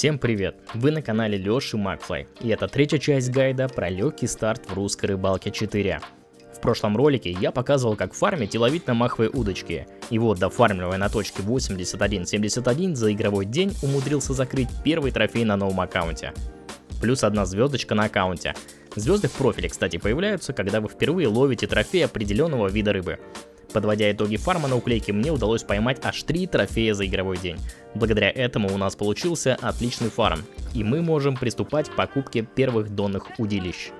Всем привет! Вы на канале Лёши Макфлай, и это третья часть гайда про легкий старт в русской рыбалке 4. В прошлом ролике я показывал, как фармить и ловить на маховые удочки, и вот дофармливая на точке 81.71 за игровой день умудрился закрыть первый трофей на новом аккаунте. Плюс одна звездочка на аккаунте. Звезды в профиле, кстати, появляются, когда вы впервые ловите трофей определенного вида рыбы. Подводя итоги фарма на уклейке, мне удалось поймать аж 3 трофея за игровой день. Благодаря этому у нас получился отличный фарм, и мы можем приступать к покупке первых донных удилищ.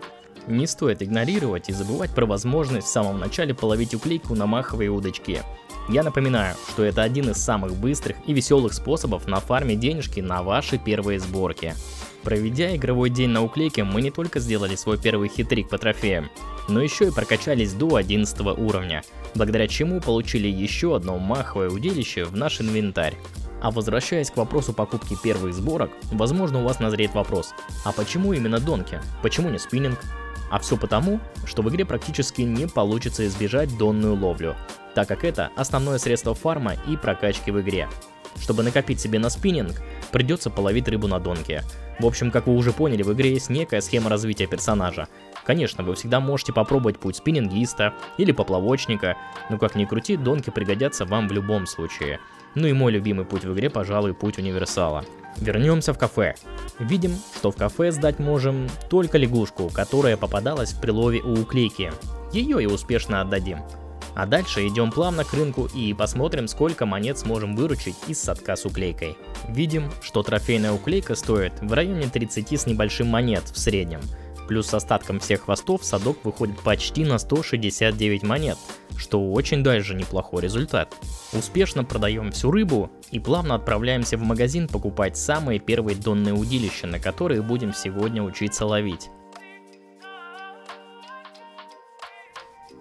Не стоит игнорировать и забывать про возможность в самом начале половить уклейку на маховые удочки. Я напоминаю, что это один из самых быстрых и веселых способов на фарме денежки на ваши первые сборки. Проведя игровой день на уклейке, мы не только сделали свой первый хитрик по трофеям, но еще и прокачались до 11 уровня, благодаря чему получили еще одно маховое удилище в наш инвентарь. А возвращаясь к вопросу покупки первых сборок, возможно у вас назреет вопрос, а почему именно донки? Почему не спиннинг? А все потому, что в игре практически не получится избежать донную ловлю, так как это основное средство фарма и прокачки в игре. Чтобы накопить себе на спиннинг, придется половить рыбу на донке. В общем, как вы уже поняли, в игре есть некая схема развития персонажа. Конечно, вы всегда можете попробовать путь спиннингиста или поплавочника, но как ни крути, донки пригодятся вам в любом случае. Ну и мой любимый путь в игре, пожалуй, путь универсала. Вернемся в кафе. Видим, что в кафе сдать можем только лягушку, которая попадалась в прилове у уклейки. Ее и успешно отдадим. А дальше идем плавно к рынку и посмотрим, сколько монет сможем выручить из садка с уклейкой. Видим, что трофейная уклейка стоит в районе 30 с небольшим монет в среднем. Плюс с остатком всех хвостов садок выходит почти на 169 монет, что очень даже неплохой результат. Успешно продаем всю рыбу и плавно отправляемся в магазин покупать самые первые донные удилища, на которые будем сегодня учиться ловить.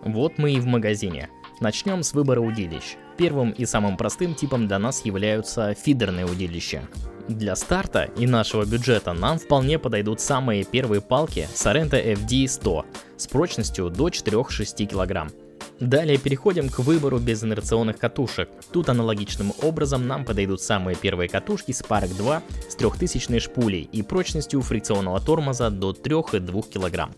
Вот мы и в магазине. Начнем с выбора удилищ. Первым и самым простым типом для нас являются фидерные удилища. Для старта и нашего бюджета нам вполне подойдут самые первые палки Sorento FD100 с прочностью до 4-6 кг. Далее переходим к выбору безинерционных катушек. Тут аналогичным образом нам подойдут самые первые катушки Spark 2 с 3000 шпулей и прочностью фрикционного тормоза до 3,2 кг.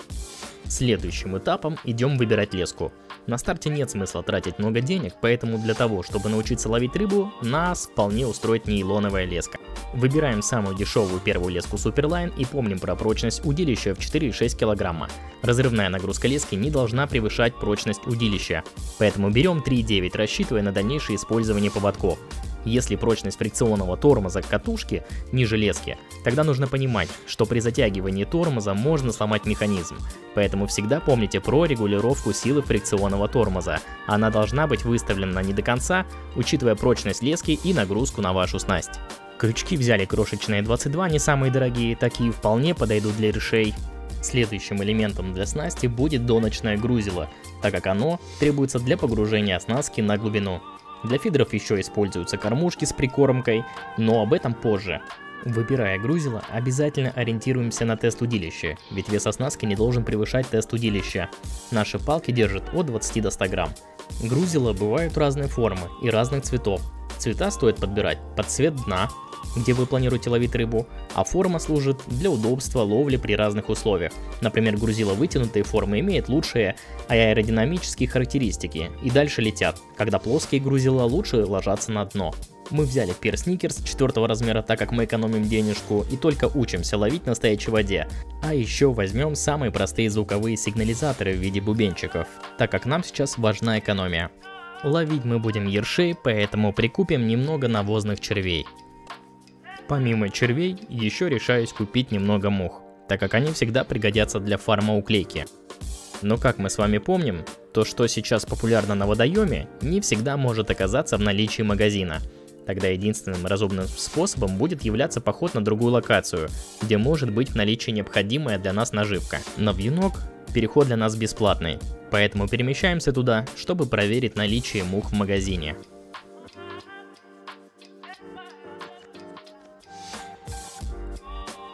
Следующим этапом идем выбирать леску. На старте нет смысла тратить много денег, поэтому для того, чтобы научиться ловить рыбу, нас вполне устроит нейлоновая леска. Выбираем самую дешевую первую леску Superline и помним про прочность удилища в 4,6 кг. Разрывная нагрузка лески не должна превышать прочность удилища, поэтому берем 3,9, рассчитывая на дальнейшее использование поводков. Если прочность фрикционного тормоза катушки ниже лески, тогда нужно понимать, что при затягивании тормоза можно сломать механизм. Поэтому всегда помните про регулировку силы фрикционного тормоза. Она должна быть выставлена не до конца, учитывая прочность лески и нагрузку на вашу снасть. Крючки взяли крошечные 22, не самые дорогие, такие вполне подойдут для решей. Следующим элементом для снасти будет доночное грузило, так как оно требуется для погружения оснастки на глубину. Для фидеров еще используются кормушки с прикормкой, но об этом позже. Выбирая грузило, обязательно ориентируемся на тест удилища, ведь вес оснастки не должен превышать тест удилища. Наши палки держат от 20 до 100 грамм. Грузила бывают разной формы и разных цветов. Цвета стоит подбирать под цвет дна, где вы планируете ловить рыбу, а форма служит для удобства ловли при разных условиях. Например, грузило вытянутой формы имеет лучшие аэродинамические характеристики и дальше летят, когда плоские грузила лучше ложатся на дно. Мы взяли пир Сникерс 4 размера, так как мы экономим денежку и только учимся ловить на стоячей воде. А еще возьмем самые простые звуковые сигнализаторы в виде бубенчиков, так как нам сейчас важна экономия. Ловить мы будем ершей, поэтому прикупим немного навозных червей. Помимо червей, еще решаюсь купить немного мух, так как они всегда пригодятся для фарма уклейки. Но как мы с вами помним, то что сейчас популярно на водоеме, не всегда может оказаться в наличии магазина. Тогда единственным разумным способом будет являться поход на другую локацию, где может быть в наличии необходимая для нас наживка. На вьюнок переход для нас бесплатный, поэтому перемещаемся туда, чтобы проверить наличие мух в магазине.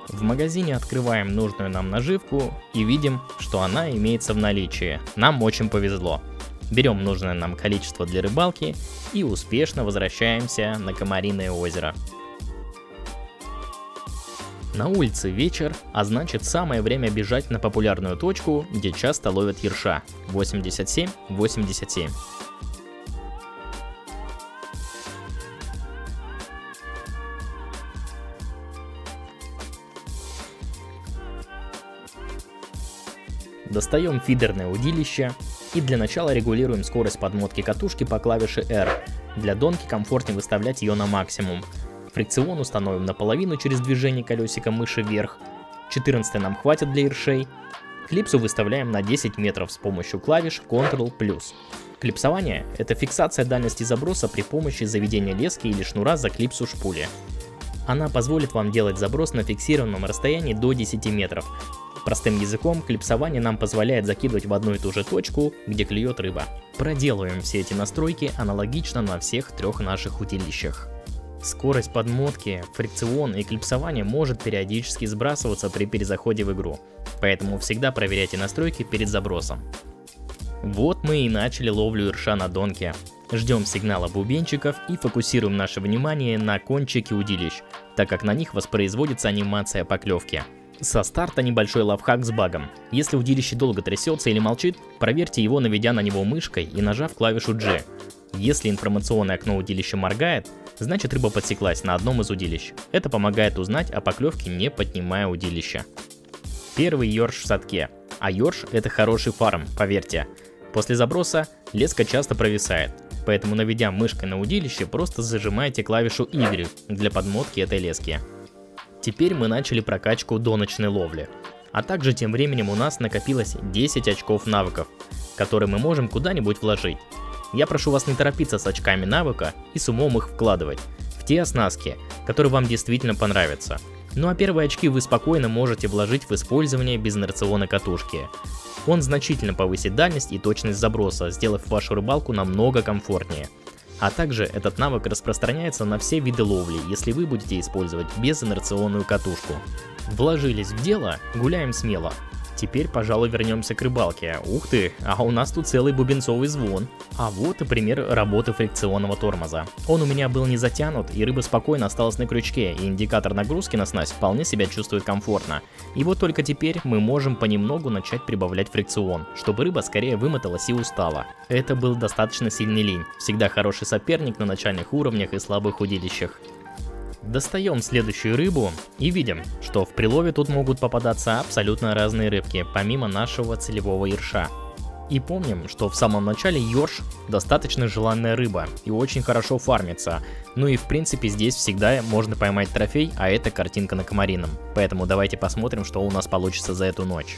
В магазине открываем нужную нам наживку и видим, что она имеется в наличии. Нам очень повезло. Берем нужное нам количество для рыбалки и успешно возвращаемся на Комариное озеро. На улице вечер, а значит самое время бежать на популярную точку, где часто ловят ерша. 87-87. Достаем фидерное удилище и для начала регулируем скорость подмотки катушки по клавише R. Для донки комфортнее выставлять ее на максимум. Фрикцион установим наполовину через движение колесика мыши вверх. 14 нам хватит для иршей. Клипсу выставляем на 10 метров с помощью клавиш Ctrl+. Клипсование – это фиксация дальности заброса при помощи заведения лески или шнура за клипсу шпули. Она позволит вам делать заброс на фиксированном расстоянии до 10 метров, Простым языком, клипсование нам позволяет закидывать в одну и ту же точку, где клюет рыба. Проделываем все эти настройки аналогично на всех трех наших утилищах. Скорость подмотки, фрикцион и клипсование может периодически сбрасываться при перезаходе в игру, поэтому всегда проверяйте настройки перед забросом. Вот мы и начали ловлю ирша на донке. Ждем сигнала бубенчиков и фокусируем наше внимание на кончике удилищ, так как на них воспроизводится анимация поклевки. Со старта небольшой лавхак с багом. Если удилище долго трясется или молчит, проверьте его, наведя на него мышкой и нажав клавишу G. Если информационное окно удилища моргает, значит рыба подсеклась на одном из удилищ. Это помогает узнать о поклевке, не поднимая удилище. Первый ёрш в садке. А ёрш это хороший фарм, поверьте. После заброса леска часто провисает, поэтому наведя мышкой на удилище, просто зажимаете клавишу Y для подмотки этой лески. Теперь мы начали прокачку до ночной ловли. А также тем временем у нас накопилось 10 очков навыков, которые мы можем куда-нибудь вложить. Я прошу вас не торопиться с очками навыка и с умом их вкладывать в те оснастки, которые вам действительно понравятся. Ну а первые очки вы спокойно можете вложить в использование безинерционной катушки. Он значительно повысит дальность и точность заброса, сделав вашу рыбалку намного комфортнее. А также этот навык распространяется на все виды ловли, если вы будете использовать безинерционную катушку. Вложились в дело, гуляем смело. Теперь, пожалуй, вернемся к рыбалке. Ух ты, а у нас тут целый бубенцовый звон. А вот и пример работы фрикционного тормоза. Он у меня был не затянут, и рыба спокойно осталась на крючке, и индикатор нагрузки на снасть вполне себя чувствует комфортно. И вот только теперь мы можем понемногу начать прибавлять фрикцион, чтобы рыба скорее вымоталась и устала. Это был достаточно сильный линь, всегда хороший соперник на начальных уровнях и слабых удилищах. Достаем следующую рыбу и видим, что в прилове тут могут попадаться абсолютно разные рыбки, помимо нашего целевого ерша. И помним, что в самом начале ёрш достаточно желанная рыба и очень хорошо фармится. Ну и в принципе здесь всегда можно поймать трофей, а это картинка на комарином. Поэтому давайте посмотрим, что у нас получится за эту ночь.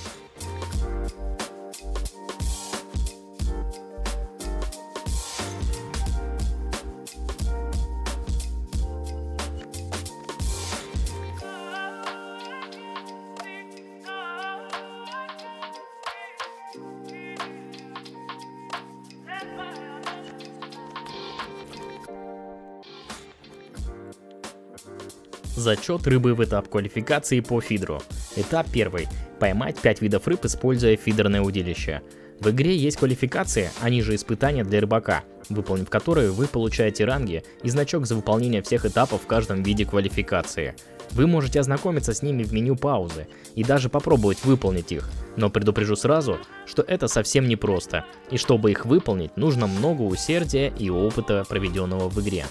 Зачет рыбы в этап квалификации по фидру. Этап первый. Поймать 5 видов рыб, используя фидерное удилище. В игре есть квалификации, они же испытания для рыбака, выполнив которые вы получаете ранги и значок за выполнение всех этапов в каждом виде квалификации. Вы можете ознакомиться с ними в меню паузы и даже попробовать выполнить их, но предупрежу сразу, что это совсем непросто, и чтобы их выполнить, нужно много усердия и опыта, проведенного в игре.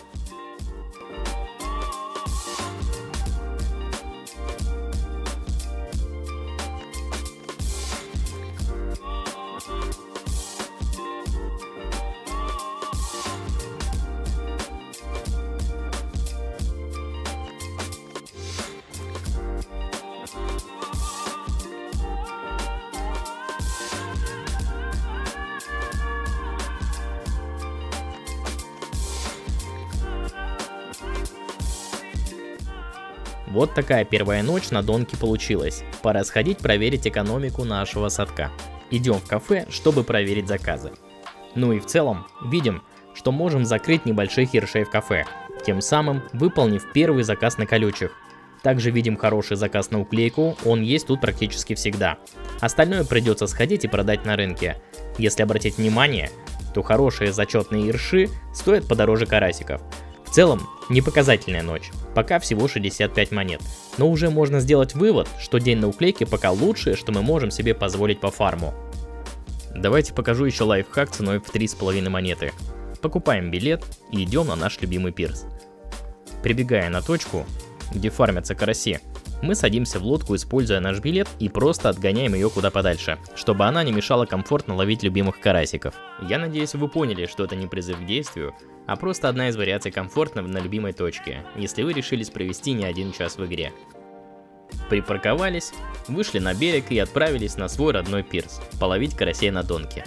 Вот такая первая ночь на Донке получилась. Пора сходить проверить экономику нашего садка. Идем в кафе, чтобы проверить заказы. Ну и в целом, видим, что можем закрыть небольших ершей в кафе, тем самым выполнив первый заказ на колючих. Также видим хороший заказ на уклейку, он есть тут практически всегда. Остальное придется сходить и продать на рынке. Если обратить внимание, то хорошие зачетные ерши стоят подороже карасиков. В целом, Непоказательная ночь, пока всего 65 монет, но уже можно сделать вывод, что день на уклейке пока лучшее, что мы можем себе позволить по фарму. Давайте покажу еще лайфхак ценой в 3,5 монеты. Покупаем билет и идем на наш любимый пирс. Прибегая на точку, где фармятся караси, мы садимся в лодку, используя наш билет и просто отгоняем ее куда подальше, чтобы она не мешала комфортно ловить любимых карасиков. Я надеюсь вы поняли, что это не призыв к действию, а просто одна из вариаций комфортно на любимой точке, если вы решились провести не один час в игре. Припарковались, вышли на берег и отправились на свой родной пирс, половить карасей на донке.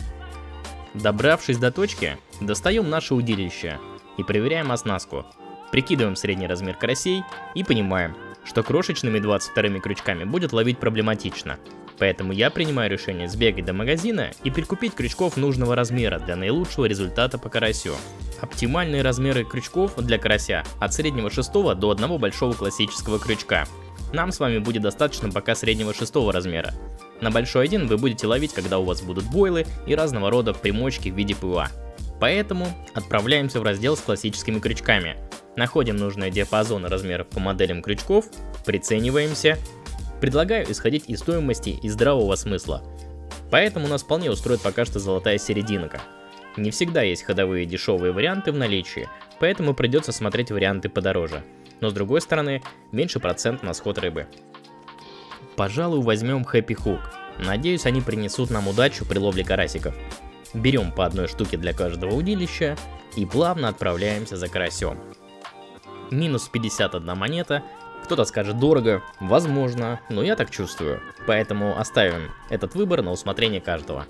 Добравшись до точки, достаем наше удилище и проверяем оснастку. Прикидываем средний размер карасей и понимаем, что крошечными 22 крючками будет ловить проблематично. Поэтому я принимаю решение сбегать до магазина и прикупить крючков нужного размера для наилучшего результата по карасю. Оптимальные размеры крючков для карася от среднего 6 до одного большого классического крючка. Нам с вами будет достаточно пока среднего 6 размера. На большой один вы будете ловить, когда у вас будут бойлы и разного рода примочки в виде ПВА. Поэтому отправляемся в раздел с классическими крючками. Находим нужные диапазоны размеров по моделям крючков, прицениваемся. Предлагаю исходить из стоимости и здравого смысла. Поэтому нас вполне устроит пока что золотая серединка. Не всегда есть ходовые дешевые варианты в наличии, поэтому придется смотреть варианты подороже. Но с другой стороны, меньше процент на сход рыбы. Пожалуй, возьмем Happy Hook. Надеюсь, они принесут нам удачу при ловле карасиков. Берем по одной штуке для каждого удилища и плавно отправляемся за карасем минус 51 монета. Кто-то скажет дорого, возможно, но я так чувствую. Поэтому оставим этот выбор на усмотрение каждого.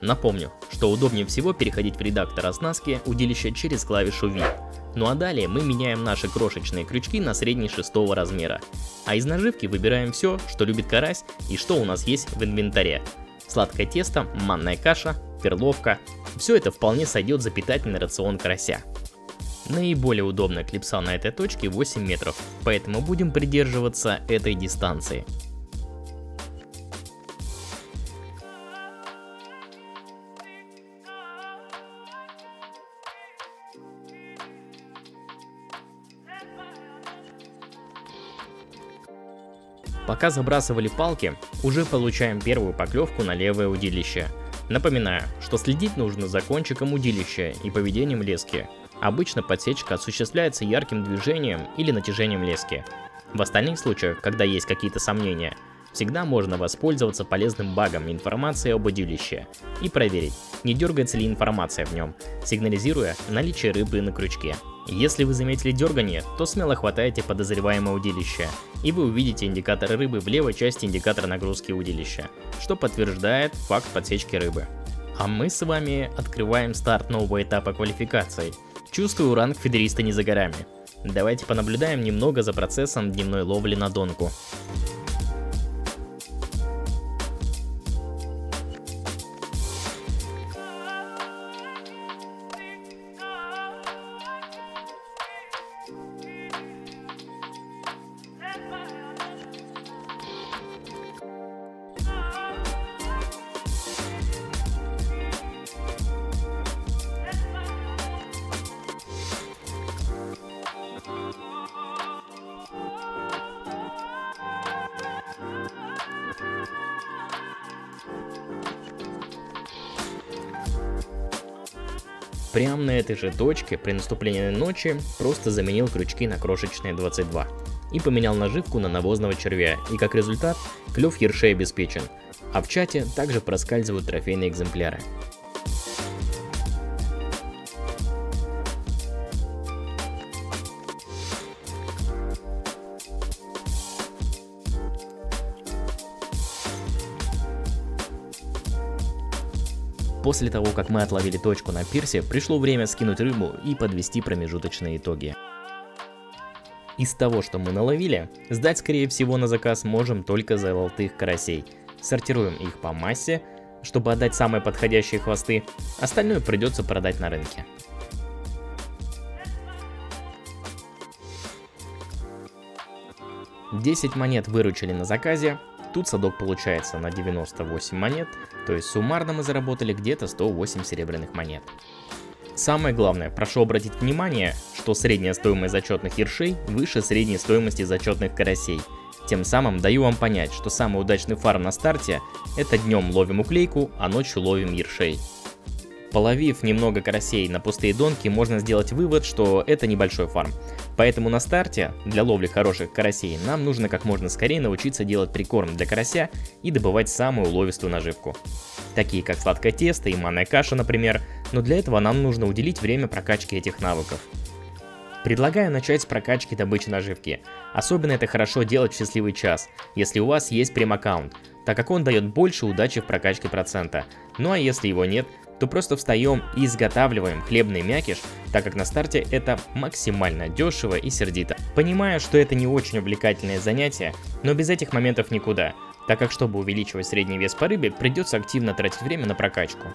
Напомню, что удобнее всего переходить в редактор оснастки удилища через клавишу V. Ну а далее мы меняем наши крошечные крючки на средний шестого размера. А из наживки выбираем все, что любит карась и что у нас есть в инвентаре. Сладкое тесто, манная каша, перловка. Все это вполне сойдет за питательный рацион карася. Наиболее удобная клипса на этой точке 8 метров, поэтому будем придерживаться этой дистанции. Пока забрасывали палки, уже получаем первую поклевку на левое удилище. Напоминаю, что следить нужно за кончиком удилища и поведением лески. Обычно подсечка осуществляется ярким движением или натяжением лески. В остальных случаях, когда есть какие-то сомнения, всегда можно воспользоваться полезным багом информации об удилище и проверить, не дергается ли информация в нем, сигнализируя наличие рыбы на крючке. Если вы заметили дергание, то смело хватайте подозреваемое удилище, и вы увидите индикатор рыбы в левой части индикатора нагрузки удилища, что подтверждает факт подсечки рыбы. А мы с вами открываем старт нового этапа квалификации. Чувствую, ранг федериста не за горами. Давайте понаблюдаем немного за процессом дневной ловли на донку. Прямо на этой же точке при наступлении ночи просто заменил крючки на крошечные 22 и поменял наживку на навозного червя, и как результат клев ершей обеспечен, а в чате также проскальзывают трофейные экземпляры. После того, как мы отловили точку на пирсе, пришло время скинуть рыбу и подвести промежуточные итоги. Из того, что мы наловили, сдать скорее всего на заказ можем только золотых карасей. Сортируем их по массе, чтобы отдать самые подходящие хвосты, остальное придется продать на рынке. Десять монет выручили на заказе, тут садок получается на 98 монет, То есть суммарно мы заработали где-то 108 серебряных монет. Самое главное, прошу обратить внимание, что средняя стоимость зачетных ершей выше средней стоимости зачетных карасей. Тем самым даю вам понять, что самый удачный фарм на старте – это днем ловим уклейку, а ночью ловим ершей. Половив немного карасей на пустые донки, можно сделать вывод, что это небольшой фарм. Поэтому на старте, для ловли хороших карасей, нам нужно как можно скорее научиться делать прикорм для карася и добывать самую уловистую наживку. Такие как сладкое тесто и манная каша, например, но для этого нам нужно уделить время прокачке этих навыков. Предлагаю начать с прокачки добычи наживки. Особенно это хорошо делать в счастливый час, если у вас есть прем-аккаунт, так как он дает больше удачи в прокачке процента. Ну а если его нет, то просто встаем и изготавливаем хлебный мякиш, так как на старте это максимально дешево и сердито. Понимаю, что это не очень увлекательное занятие, но без этих моментов никуда, так как чтобы увеличивать средний вес по рыбе, придется активно тратить время на прокачку.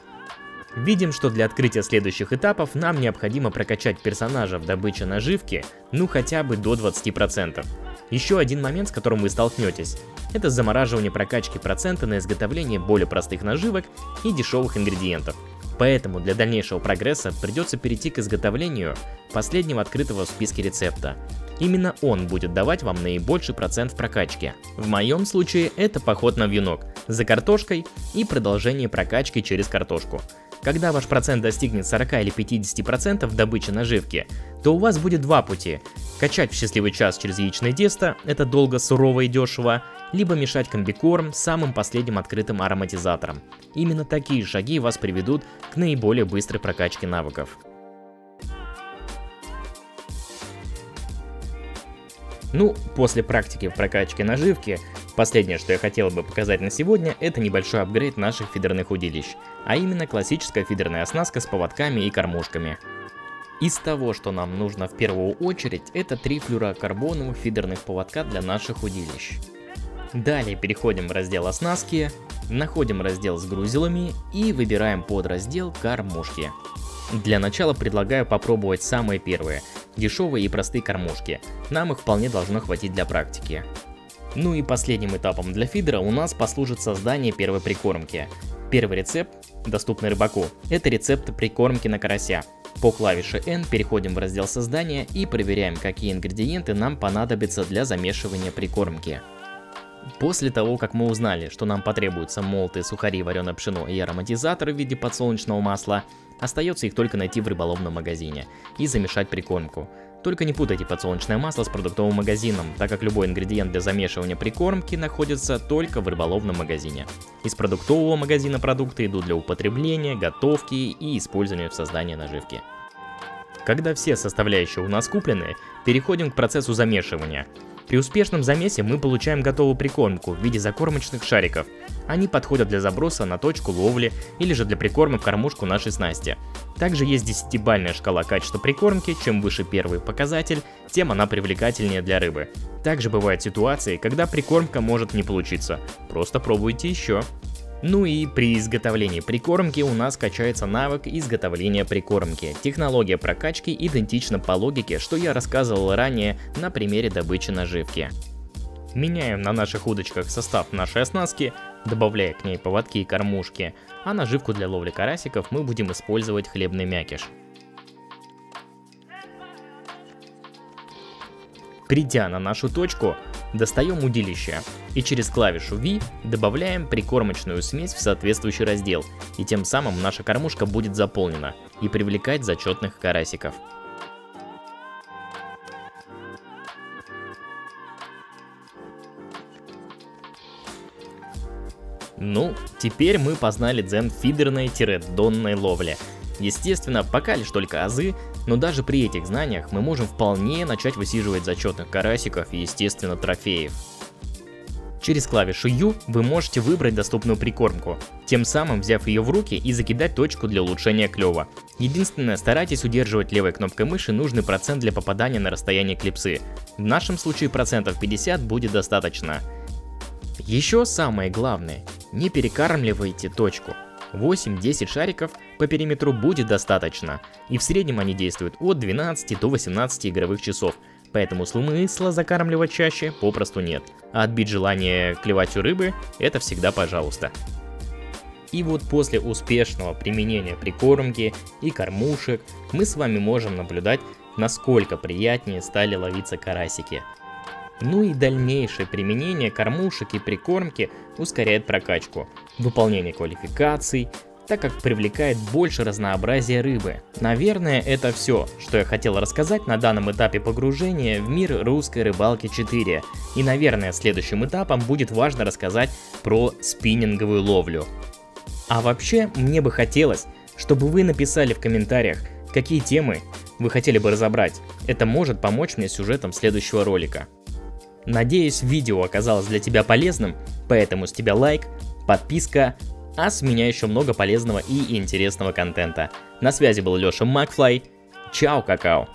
Видим, что для открытия следующих этапов нам необходимо прокачать персонажа в добыче наживки, ну хотя бы до 20%. Еще один момент, с которым вы столкнетесь, это замораживание прокачки процента на изготовление более простых наживок и дешевых ингредиентов. Поэтому для дальнейшего прогресса придется перейти к изготовлению последнего открытого в списке рецепта. Именно он будет давать вам наибольший процент в прокачке. В моем случае это поход на вьюнок за картошкой и продолжение прокачки через картошку. Когда ваш процент достигнет 40 или 50% добычи наживки, то у вас будет два пути. Качать в счастливый час через яичное тесто, это долго, сурово и дешево, либо мешать комбикорм самым последним открытым ароматизатором. Именно такие шаги вас приведут к наиболее быстрой прокачке навыков. Ну, после практики в прокачке наживки, последнее, что я хотел бы показать на сегодня, это небольшой апгрейд наших фидерных удилищ, а именно классическая фидерная оснастка с поводками и кормушками. Из того, что нам нужно в первую очередь, это три флюрокарбоновых фидерных поводка для наших удилищ. Далее переходим в раздел оснастки, находим раздел с грузилами и выбираем подраздел кормушки. Для начала предлагаю попробовать самые первые, дешевые и простые кормушки, нам их вполне должно хватить для практики. Ну и последним этапом для фидера у нас послужит создание первой прикормки. Первый рецепт, доступный рыбаку, это рецепт прикормки на карася. По клавише N переходим в раздел создания и проверяем, какие ингредиенты нам понадобятся для замешивания прикормки. После того, как мы узнали, что нам потребуются молотые сухари, вареное пшено и ароматизатор в виде подсолнечного масла, остается их только найти в рыболовном магазине и замешать прикормку. Только не путайте подсолнечное масло с продуктовым магазином, так как любой ингредиент для замешивания прикормки находится только в рыболовном магазине. Из продуктового магазина продукты идут для употребления, готовки и использования в создании наживки. Когда все составляющие у нас куплены, переходим к процессу замешивания – при успешном замесе мы получаем готовую прикормку в виде закормочных шариков. Они подходят для заброса на точку ловли или же для прикорма в кормушку нашей снасти. Также есть 10-бальная шкала качества прикормки, чем выше первый показатель, тем она привлекательнее для рыбы. Также бывают ситуации, когда прикормка может не получиться, просто пробуйте еще. Ну и при изготовлении прикормки у нас качается навык изготовления прикормки. Технология прокачки идентична по логике, что я рассказывал ранее на примере добычи наживки. Меняем на наших удочках состав нашей оснастки, добавляя к ней поводки и кормушки, а наживку для ловли карасиков мы будем использовать хлебный мякиш. Придя на нашу точку, достаем удилище и через клавишу V добавляем прикормочную смесь в соответствующий раздел, и тем самым наша кормушка будет заполнена и привлекать зачетных карасиков. Ну, теперь мы познали дзен фидерной-донной ловли. Естественно, пока лишь только азы, но даже при этих знаниях мы можем вполне начать высиживать зачетных карасиков и, естественно, трофеев. Через клавишу U вы можете выбрать доступную прикормку, тем самым взяв ее в руки и закидать точку для улучшения клева. Единственное, старайтесь удерживать левой кнопкой мыши нужный процент для попадания на расстояние клипсы. В нашем случае процентов 50 будет достаточно. Еще самое главное, не перекармливайте точку. 8-10 шариков по периметру будет достаточно, и в среднем они действуют от 12 до 18 игровых часов, поэтому смысла закармливать чаще попросту нет, а отбить желание клевать у рыбы – это всегда пожалуйста. И вот после успешного применения прикормки и кормушек мы с вами можем наблюдать, насколько приятнее стали ловиться карасики. Ну и дальнейшее применение кормушек и прикормки ускоряет прокачку, выполнение квалификаций, так как привлекает больше разнообразия рыбы. Наверное, это все, что я хотел рассказать на данном этапе погружения в мир русской рыбалки 4. И, наверное, следующим этапом будет важно рассказать про спиннинговую ловлю. А вообще, мне бы хотелось, чтобы вы написали в комментариях, какие темы вы хотели бы разобрать. Это может помочь мне сюжетом следующего ролика. Надеюсь, видео оказалось для тебя полезным, поэтому с тебя лайк, подписка, а с меня еще много полезного и интересного контента. На связи был Леша Макфлай. Чао, какао!